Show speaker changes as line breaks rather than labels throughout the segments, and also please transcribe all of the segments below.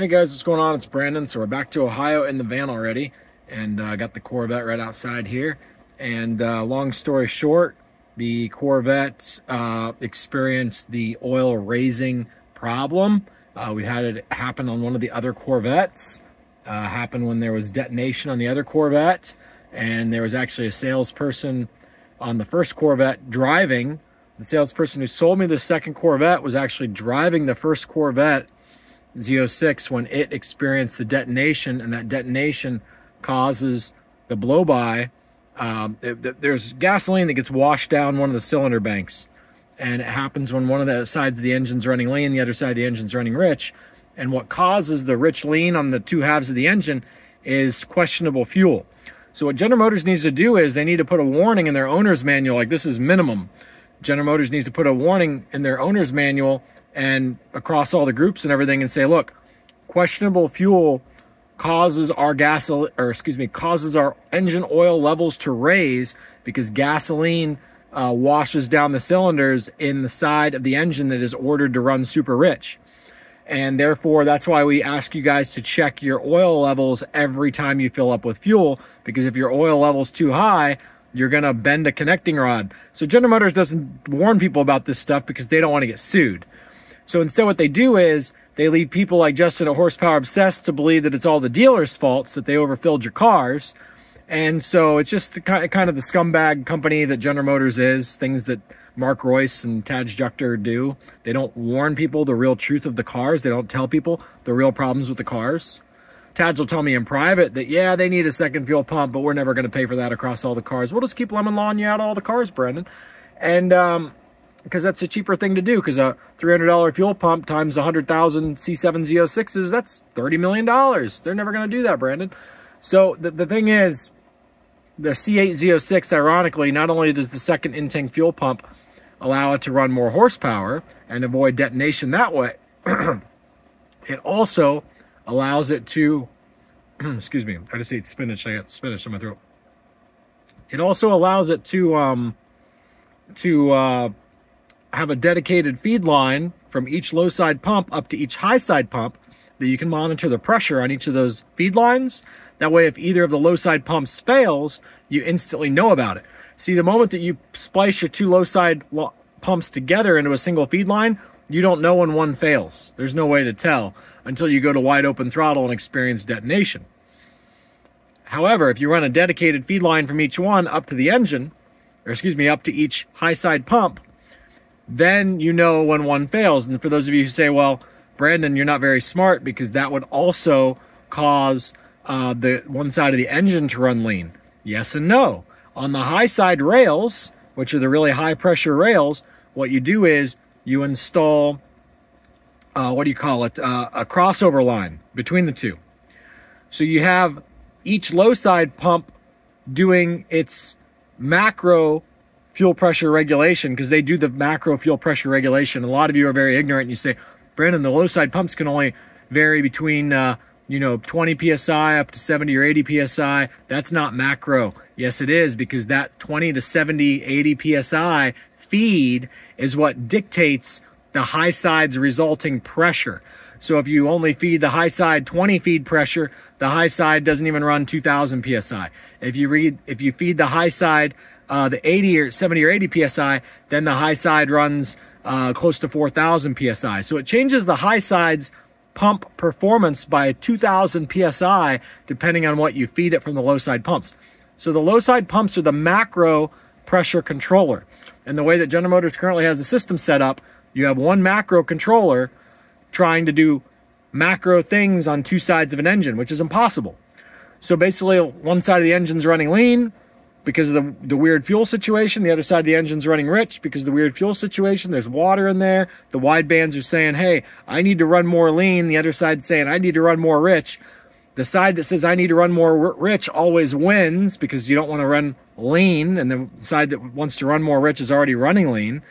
Hey guys, what's going on? It's Brandon. So we're back to Ohio in the van already, and I uh, got the Corvette right outside here. And uh, long story short, the Corvette uh, experienced the oil raising problem. Uh, we had it happen on one of the other Corvettes. Uh, happened when there was detonation on the other Corvette, and there was actually a salesperson on the first Corvette driving. The salesperson who sold me the second Corvette was actually driving the first Corvette Z06 when it experienced the detonation, and that detonation causes the blow-by. Um, there's gasoline that gets washed down one of the cylinder banks, and it happens when one of the sides of the engine's running lean, the other side of the engine's running rich. And what causes the rich lean on the two halves of the engine is questionable fuel. So what General Motors needs to do is they need to put a warning in their owner's manual, like this is minimum. General Motors needs to put a warning in their owner's manual and across all the groups and everything and say, look, questionable fuel causes our gas or excuse me causes our engine oil levels to raise because gasoline uh, washes down the cylinders in the side of the engine that is ordered to run super rich. And therefore that's why we ask you guys to check your oil levels every time you fill up with fuel because if your oil level's too high you're going to bend a connecting rod. So general motors doesn't warn people about this stuff because they don't want to get sued so instead, what they do is they leave people like Justin at Horsepower Obsessed to believe that it's all the dealer's faults that they overfilled your cars. And so it's just the, kind of the scumbag company that General Motors is, things that Mark Reuss and Tadge Juechter do. They don't warn people the real truth of the cars. They don't tell people the real problems with the cars. Tadge will tell me in private that, yeah, they need a second fuel pump, but we're never going to pay for that across all the cars. We'll just keep lemon lawing you out all the cars, Brendan. And um, because that's a cheaper thing to do because a $300 fuel pump times 100,000 C7 Z06s, that's $30 million. They're never going to do that, Brandon. So the, the thing is, the C8 Z06, ironically, not only does the second in-tank fuel pump allow it to run more horsepower and avoid detonation that way, it also allows it to, excuse me, I just ate spinach, I got spinach in my throat. It also allows it to, um, to, uh, have a dedicated feed line from each low side pump up to each high side pump that you can monitor the pressure on each of those feed lines. That way, if either of the low side pumps fails, you instantly know about it. See, the moment that you splice your two low side pumps together into a single feed line, you don't know when one fails. There's no way to tell until you go to wide open throttle and experience detonation. However, if you run a dedicated feed line from each one up to the engine, or excuse me, up to each high side pump, then you know when one fails. And for those of you who say, well, Brandon, you're not very smart because that would also cause uh, the one side of the engine to run lean. Yes and no. On the high side rails, which are the really high pressure rails, what you do is you install, uh, what do you call it, uh, a crossover line between the two. So you have each low side pump doing its macro fuel pressure regulation because they do the macro fuel pressure regulation. A lot of you are very ignorant and you say, Brandon, the low side pumps can only vary between, uh, you know, 20 psi up to 70 or 80 psi. That's not macro. Yes, it is because that 20 to 70, 80 psi feed is what dictates the high side's resulting pressure. So if you only feed the high side 20 feed pressure, the high side doesn't even run 2000 psi. If you read if you feed the high side uh, the 80 or 70 or 80 psi, then the high side runs uh, close to 4,000 psi. So it changes the high side's pump performance by 2,000 psi depending on what you feed it from the low side pumps. So the low side pumps are the macro pressure controller. And the way that General Motors currently has the system set up, you have one macro controller trying to do macro things on two sides of an engine, which is impossible. So basically, one side of the engine's running lean, because of the, the weird fuel situation. The other side of the engine's running rich because of the weird fuel situation. There's water in there. The wide bands are saying, hey, I need to run more lean. The other side's saying, I need to run more rich. The side that says I need to run more rich always wins because you don't want to run lean. And the side that wants to run more rich is already running lean.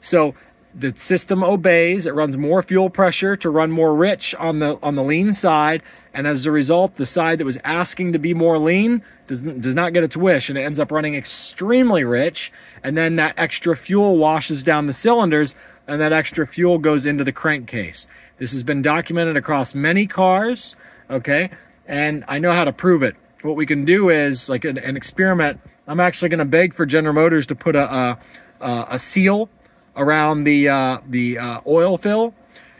So the system obeys. It runs more fuel pressure to run more rich on the on the lean side, and as a result, the side that was asking to be more lean does does not get its wish, and it ends up running extremely rich. And then that extra fuel washes down the cylinders, and that extra fuel goes into the crankcase. This has been documented across many cars, okay? And I know how to prove it. What we can do is, like an, an experiment, I'm actually going to beg for General Motors to put a, a, a seal around the, uh, the uh, oil fill.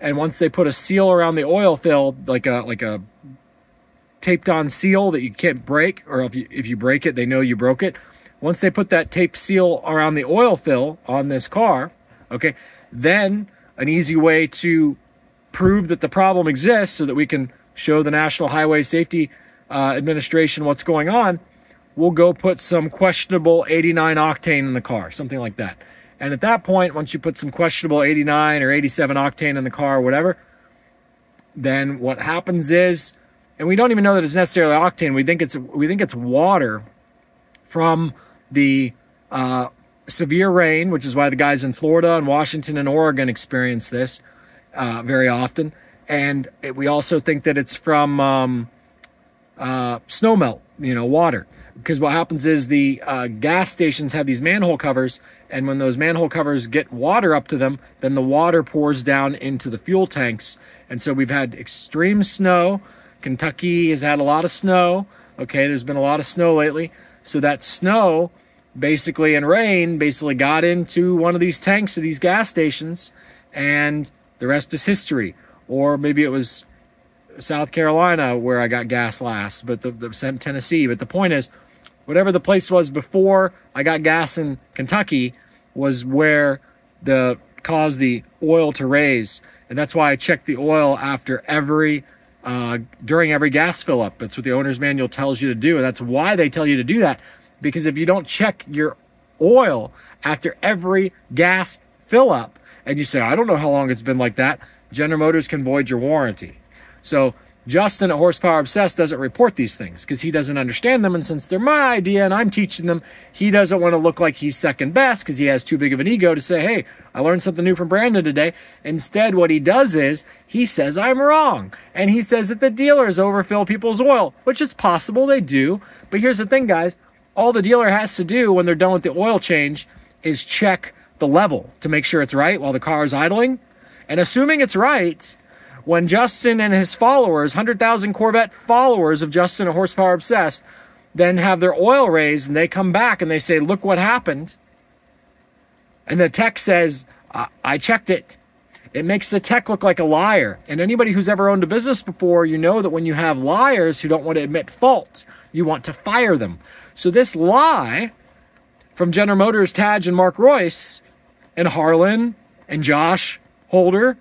And once they put a seal around the oil fill, like a, like a taped on seal that you can't break, or if you, if you break it, they know you broke it. Once they put that tape seal around the oil fill on this car, okay, then an easy way to prove that the problem exists so that we can show the National Highway Safety uh, Administration what's going on, we'll go put some questionable 89 octane in the car, something like that. And at that point, once you put some questionable 89 or 87 octane in the car or whatever, then what happens is, and we don't even know that it's necessarily octane. We think it's we think it's water from the uh, severe rain, which is why the guys in Florida and Washington and Oregon experience this uh, very often. And it, we also think that it's from um, uh, snow melt, you know, water. Because what happens is the uh, gas stations have these manhole covers, and when those manhole covers get water up to them, then the water pours down into the fuel tanks. And so we've had extreme snow. Kentucky has had a lot of snow. Okay, there's been a lot of snow lately. So that snow basically and rain basically got into one of these tanks of these gas stations and the rest is history or maybe it was south carolina where i got gas last but the, the tennessee but the point is whatever the place was before i got gas in kentucky was where the caused the oil to raise. And that's why i check the oil after every uh, during every gas fill up that's what the owner's manual tells you to do. And that's why they tell you to do that. Because if you don't check your oil after every gas fill up and you say, I don't know how long it's been like that, General Motors can void your warranty. So Justin at Horsepower Obsessed doesn't report these things because he doesn't understand them. And since they're my idea and I'm teaching them, he doesn't want to look like he's second best because he has too big of an ego to say, hey, I learned something new from Brandon today. Instead, what he does is he says I'm wrong. And he says that the dealers overfill people's oil, which it's possible they do. But here's the thing, guys all the dealer has to do when they're done with the oil change is check the level to make sure it's right while the car is idling. And assuming it's right, when Justin and his followers, 100,000 Corvette followers of Justin at Horsepower Obsessed, then have their oil raised and they come back and they say, Look what happened. And the tech says, I, I checked it. It makes the tech look like a liar. And anybody who's ever owned a business before, you know that when you have liars who don't want to admit fault, you want to fire them. So this lie from General Motors, Tadge, and Mark Reuss, and Harlan, and Josh Holder,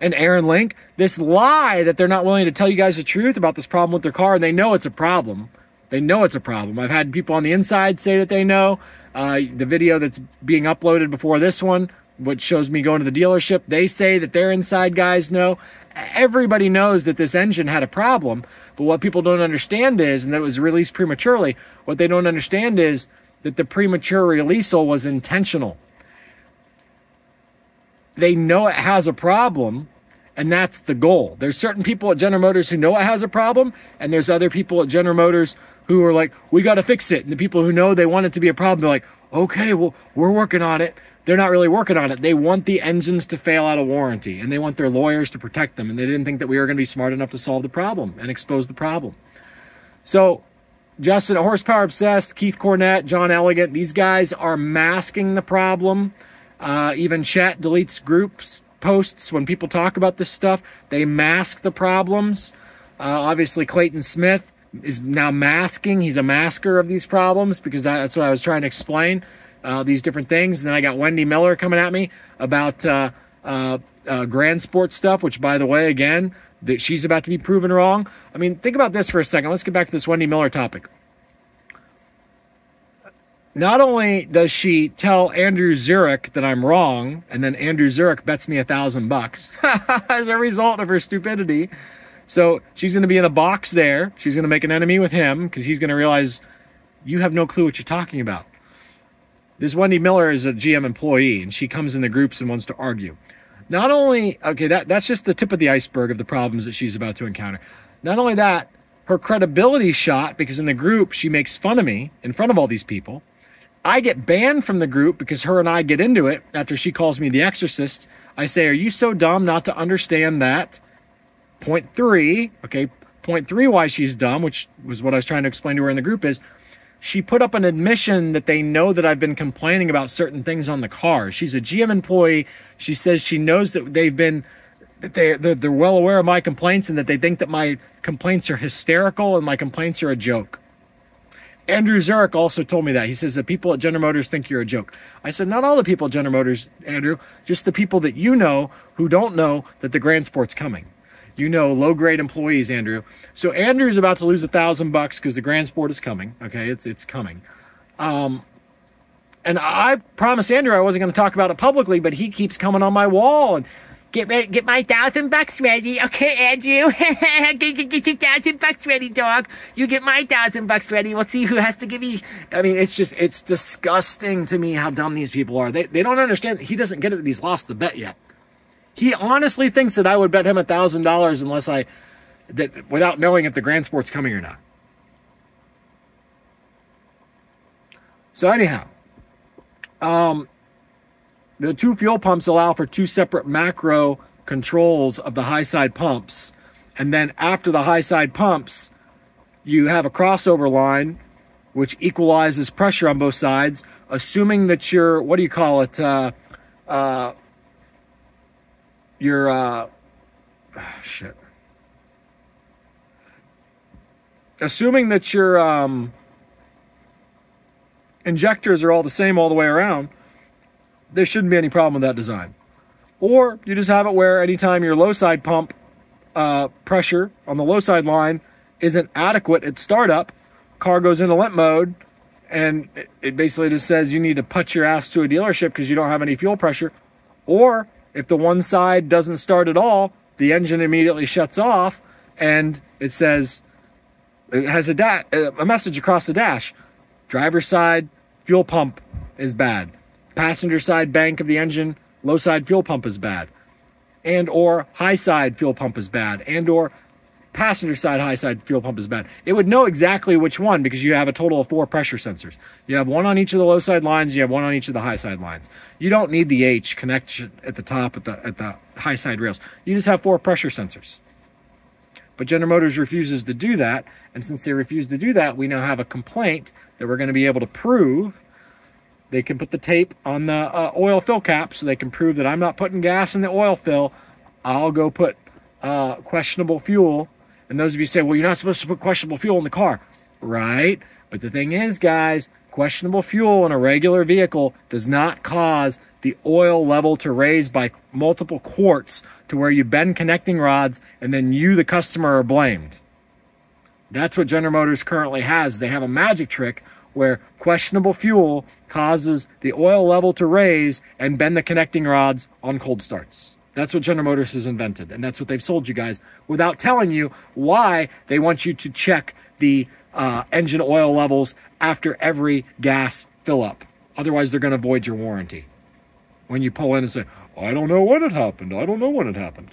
and Aaron Link, this lie that they're not willing to tell you guys the truth about this problem with their car, and they know it's a problem. They know it's a problem. I've had people on the inside say that they know. Uh, the video that's being uploaded before this one, which shows me going to the dealership, they say that their inside guys know everybody knows that this engine had a problem. But what people don't understand is, and that it was released prematurely, what they don't understand is that the premature releasal was intentional. They know it has a problem, and that's the goal. There's certain people at General Motors who know it has a problem, and there's other people at General Motors who are like, we got to fix it. And the people who know they want it to be a problem, they're like, okay, well, we're working on it they're not really working on it. They want the engines to fail out of warranty and they want their lawyers to protect them. And they didn't think that we were going to be smart enough to solve the problem and expose the problem. So, Justin, Horsepower Obsessed, Keith Cornett, John Elegant, these guys are masking the problem. Uh, even chat deletes groups posts when people talk about this stuff. They mask the problems. Uh, obviously, Clayton Smith is now masking. He's a masker of these problems because that's what I was trying to explain uh, these different things. And then I got Wendy Miller coming at me about uh, uh, uh, Grand Sport stuff, which, by the way, again, that she's about to be proven wrong. I mean, think about this for a second. Let's get back to this Wendy Miller topic. Not only does she tell Andrew Zurich that I'm wrong, and then Andrew Zurich bets me a thousand bucks as a result of her stupidity. So she's going to be in a box there. She's going to make an enemy with him because he's going to realize you have no clue what you're talking about. This Wendy Miller is a GM employee and she comes in the groups and wants to argue. Not only, okay, that, that's just the tip of the iceberg of the problems that she's about to encounter. Not only that, her credibility shot because in the group she makes fun of me in front of all these people. I get banned from the group because her and I get into it after she calls me the exorcist. I say, Are you so dumb not to understand that? Point three, okay, point three, why she's dumb, which was what I was trying to explain to her in the group, is she put up an admission that they know that I've been complaining about certain things on the car. She's a GM employee. She says she knows that they've been that they they're, they're well aware of my complaints and that they think that my complaints are hysterical and my complaints are a joke. Andrew Zurich also told me that. He says the people at General Motors think you're a joke. I said, not all the people at General Motors, Andrew, just the people that you know who don't know that the Grand Sport's coming. You know, low grade employees, Andrew. So Andrew's about to lose a thousand bucks because the Grand Sport is coming. Okay, it's it's coming. Um, and I promised Andrew I wasn't going to talk about it publicly, but he keeps coming on my wall and Get ready, get my thousand bucks ready, okay, Andrew? get, get, get your thousand bucks ready, dog. You get my thousand bucks ready. We'll see who has to give me. I mean, it's just, it's disgusting to me how dumb these people are. They, they don't understand. He doesn't get it that he's lost the bet yet. He honestly thinks that I would bet him a thousand dollars unless I, that without knowing if the Grand Sport's coming or not. So anyhow, um, the two fuel pumps allow for two separate macro controls of the high side pumps. And then after the high side pumps, you have a crossover line which equalizes pressure on both sides, assuming that you're, what do you call it? Uh, uh, your, uh, oh, shit. Assuming that your um, injectors are all the same all the way around, there shouldn't be any problem with that design. Or you just have it where anytime your low side pump uh, pressure on the low side line isn't adequate at startup, car goes into limp mode, and it basically just says you need to put your ass to a dealership because you don't have any fuel pressure. Or if the one side doesn't start at all, the engine immediately shuts off, and it says it has a, da- a message across the dash: driver side fuel pump is bad passenger side bank of the engine, low side fuel pump is bad. And or high side fuel pump is bad. And or passenger side high side fuel pump is bad. It would know exactly which one because you have a total of four pressure sensors. You have one on each of the low side lines, you have one on each of the high side lines. You don't need the H connection at the top at the at the high side rails. You just have four pressure sensors. But General Motors refuses to do that, and since they refuse to do that, we now have a complaint that we're going to be able to prove they can put the tape on the uh, oil fill cap so they can prove that I'm not putting gas in the oil fill. I'll go put uh, questionable fuel. And those of you say, well, you're not supposed to put questionable fuel in the car. Right. But the thing is, guys, questionable fuel in a regular vehicle does not cause the oil level to raise by multiple quarts to where you bend connecting rods and then you, the customer, are blamed. That's what General Motors currently has. They have a magic trick where questionable fuel causes the oil level to raise and bend the connecting rods on cold starts. That's what General Motors has invented, and that's what they've sold you guys without telling you why they want you to check the uh, engine oil levels after every gas fill up. Otherwise, they're going to void your warranty. When you pull in and say, I don't know when it happened, I don't know when it happened.